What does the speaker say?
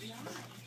Obrigada.